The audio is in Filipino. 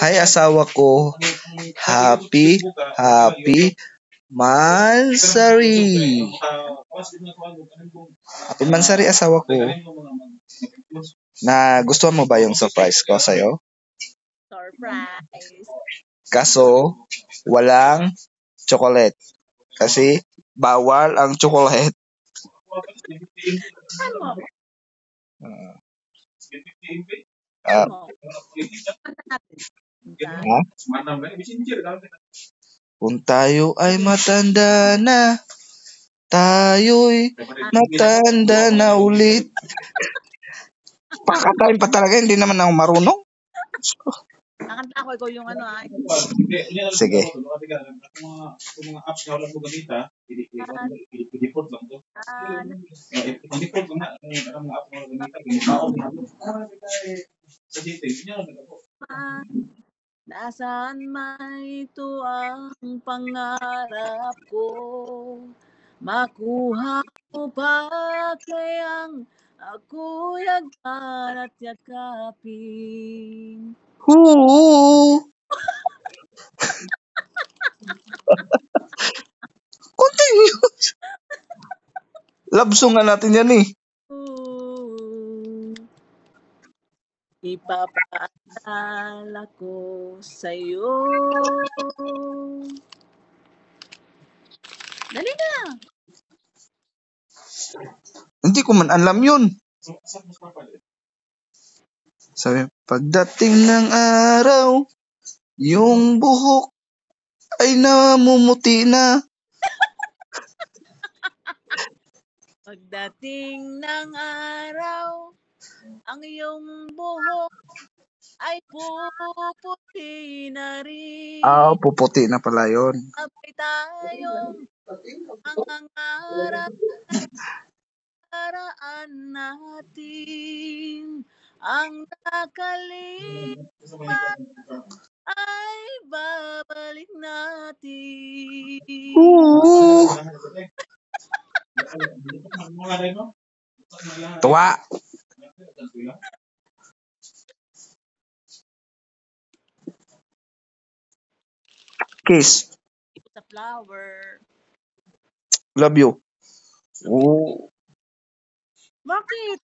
Hi, asawa ko. Happy, happy Mansari. Happy Mansari, asawa ko. Na gusto mo ba yung surprise ko sa'yo? Surprise. Kaso, walang chocolate. Kasi, bawal ang chocolate. Ano? Ah, ha? Kung tayo ay matanda na, tayo'y matanda na ulit. Pakatayin pa talaga, hindi naman ako marunong. Kakanta ako, ikaw yung ano ah. Sige. Kung mga apps na wala mo ganita, i-deport lang to. Ah, I-deport lang na ang mga apps na wala ganita, ginitao. Sa yun yung. Naman, nasaan man ito ang pangarap ko. Makuha ko pa kayang ako'y agad at yakapin. Hoo! Continue. Love nga natin yan eh. Ipapaalala ko sa'yo. Dali na. Hindi ko man alam yun. Sabi, pagdating ng araw, yung buhok ay namumuti na. Pagdating ng araw, ang iyong buhok ay puputi na rin. Ah, puputi na pala yun. Sabay tayong mangangarap paraan natin ang nakalimutan ay babalik natin. Ooh! Mga Tuwa! Kiss. It's a flower. Love you. Ooh. Bakit?